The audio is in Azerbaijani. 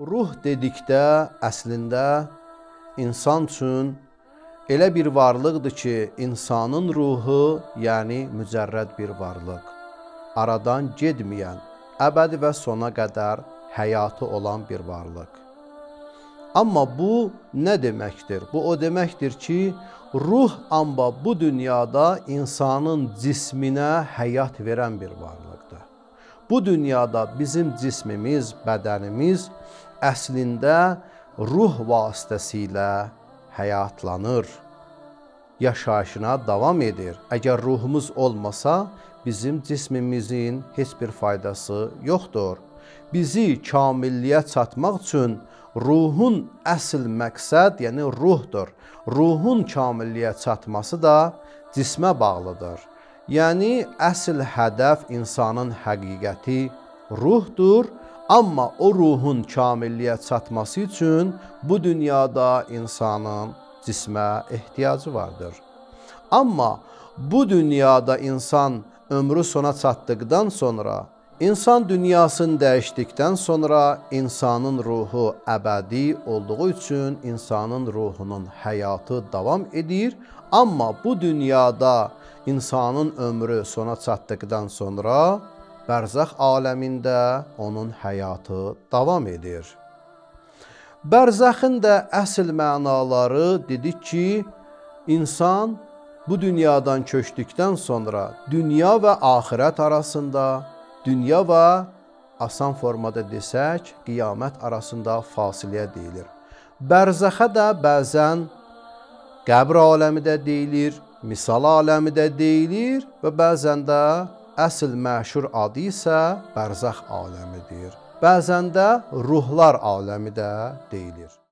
Ruh dedikdə əslində insan üçün elə bir varlıqdır ki, insanın ruhu, yəni mücərrəd bir varlıq, aradan getməyən, əbədi və sona qədər həyatı olan bir varlıq. Amma bu nə deməkdir? Bu o deməkdir ki, ruh amma bu dünyada insanın cisminə həyat verən bir varlıqdır. Bu dünyada bizim cismimiz, bədənimiz əslində ruh vasitəsilə həyatlanır. Yaşayışına davam edir. Əgər ruhumuz olmasa, bizim cismimizin heç bir faydası yoxdur. Bizi kamilliyə çatmaq üçün ruhun əsl məqsəd, yəni ruhdur. Ruhun kamilliyə çatması da cismə bağlıdır. Yəni əsl hədəf insanın həqiqəti ruhdur, amma o ruhun kamilliyə çatması üçün bu dünyada insanın cismə ehtiyacı vardır. Amma bu dünyada insan ömrü sona çatdıqdan sonra, insan dünyasını dəyişdikdən sonra insanın ruhu əbədi olduğu üçün insanın ruhunun həyatı davam edir, amma bu dünyada insanın ömrü sona çatdıqdan sonra bərzəx aləmində onun həyatı davam edir. Bərzəxin də əsl mənaları dedik ki, insan bu dünyadan köçdükdən sonra dünya və axirət arasında, dünya və asan formada desək, qiyamət arasında fasiləyə deyilir. Bərzəxə də bəzən qəbr aləmi də deyilir, misal aləmi də deyilir və bəzən də əsl məşhur adı isə bərzəx aləmidir. Bəzən də ruhlar aləmi də deyilir.